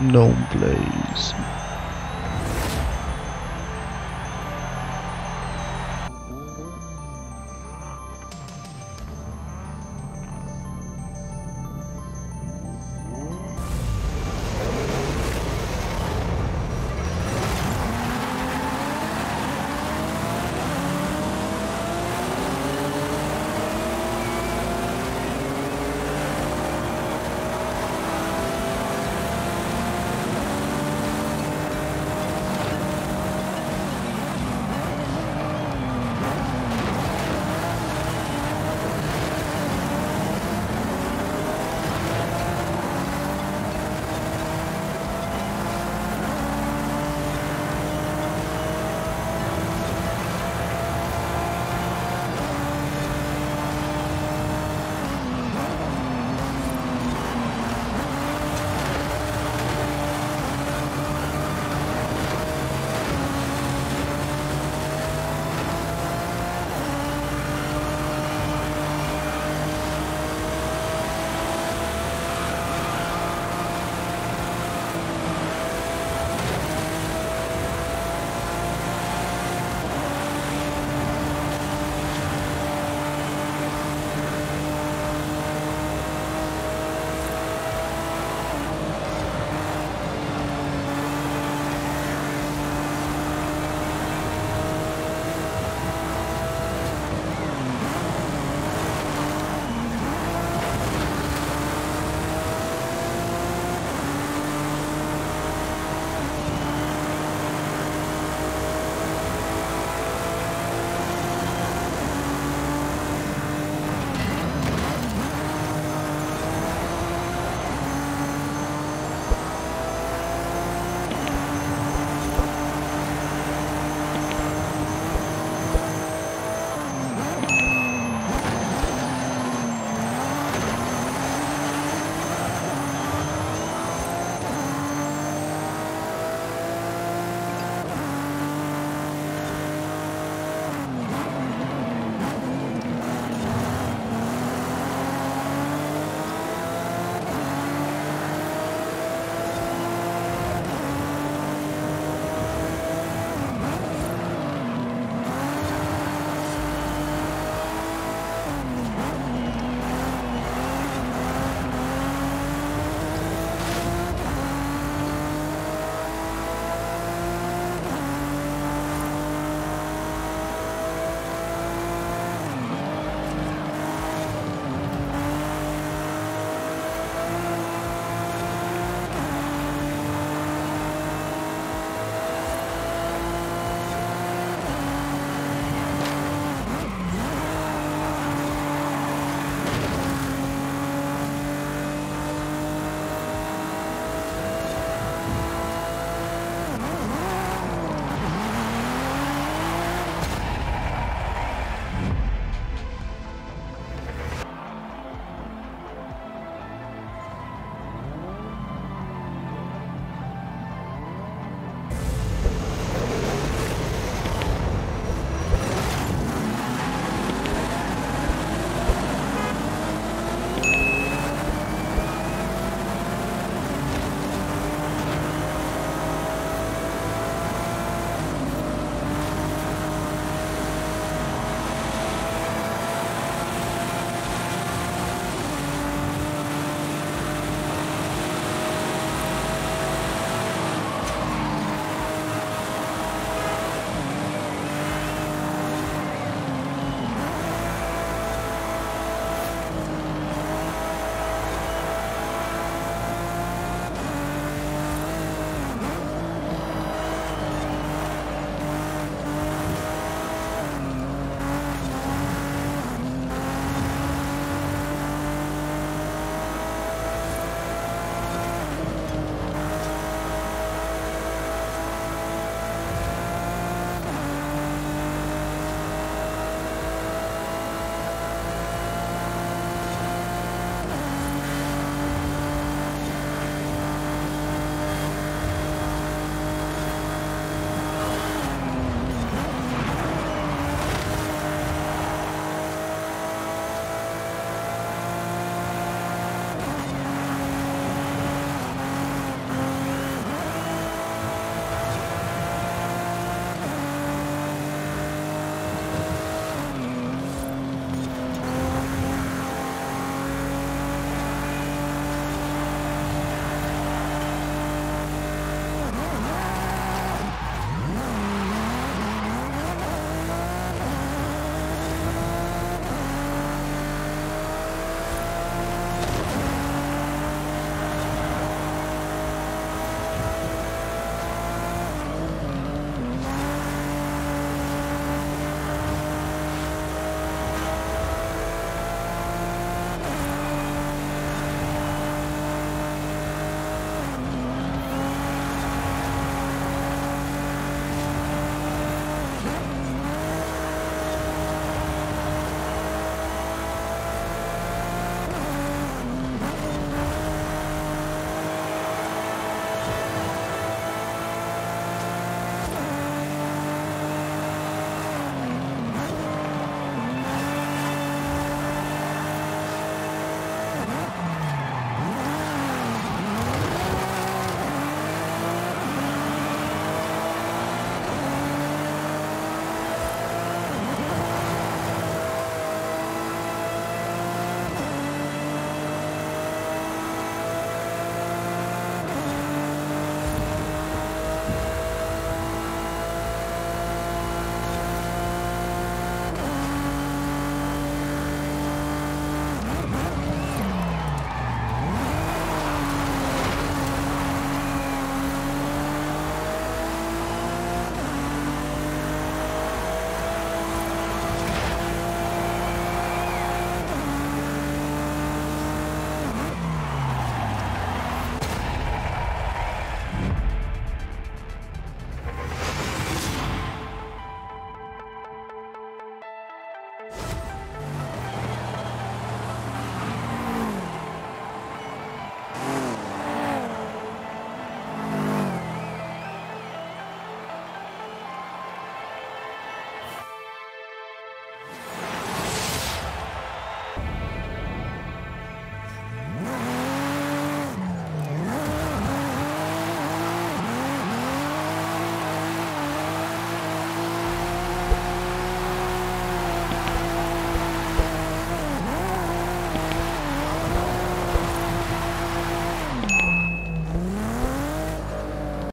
Gnome Blaze.